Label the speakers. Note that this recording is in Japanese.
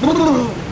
Speaker 1: ブルブルブル